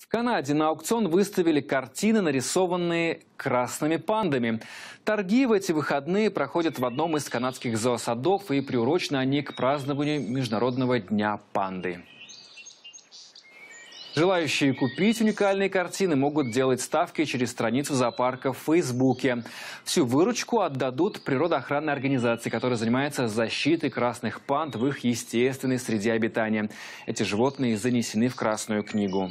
В Канаде на аукцион выставили картины, нарисованные красными пандами. Торги в эти выходные проходят в одном из канадских зоосадов и приурочены они к празднованию Международного дня панды. Желающие купить уникальные картины могут делать ставки через страницу зоопарка в Фейсбуке. Всю выручку отдадут природоохранной организации, которая занимается защитой красных панд в их естественной среде обитания. Эти животные занесены в Красную книгу.